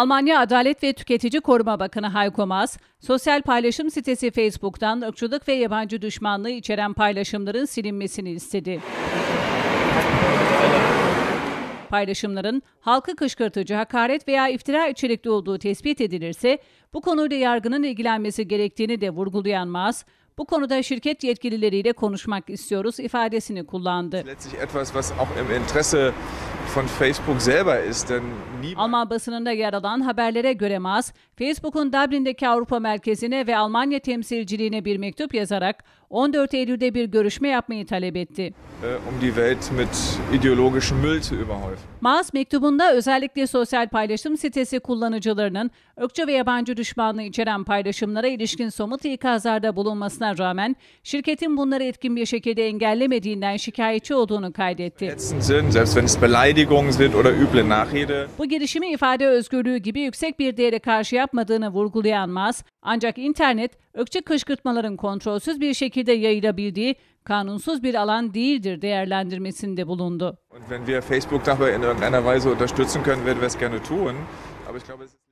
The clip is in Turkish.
Almanya Adalet ve Tüketici Koruma Bakanı Heiko Maas, sosyal paylaşım sitesi Facebook'tan ırkçılık ve yabancı düşmanlığı içeren paylaşımların silinmesini istedi. Paylaşımların halkı kışkırtıcı, hakaret veya iftira içerikli olduğu tespit edilirse bu konuyla yargının ilgilenmesi gerektiğini de vurgulayan Maas, bu konuda şirket yetkilileriyle konuşmak istiyoruz ifadesini kullandı. Von Facebook selber ist, denn Alman basınında yer alan haberlere göre Maas, Facebook'un Dublin'deki Avrupa merkezine ve Almanya temsilciliğine bir mektup yazarak 14 Eylül'de bir görüşme yapmayı talep etti. äh, um die Welt mit ideologischem Müll zu überhäufen. Maas mektubunda özellikle sosyal paylaşım sitesi kullanıcılarının ırkçı ve yabancı düşmanlığı içeren paylaşımlara ilişkin somut ikazlarda bulunmasına rağmen şirketin bunları etkin bir şekilde engellemediğinden şikayetçi olduğunu kaydetti. Selbst wenn es Beleidigungen sind oder üble Nachrede. Bu girişimi ifade özgürlüğü gibi yüksek bir değere karşı yapmadığını vurgulayan Mas, ancak internet, ırkçı kışkırtmaların kontrolsüz bir şekilde yayılabildiği kanunsuz bir alan değildir değerlendirmesinde bulundu. Und wenn wir Facebook dabei in irgendeiner Weise unterstützen können, werden wir es gerne tun. Aber ich glaube, es ist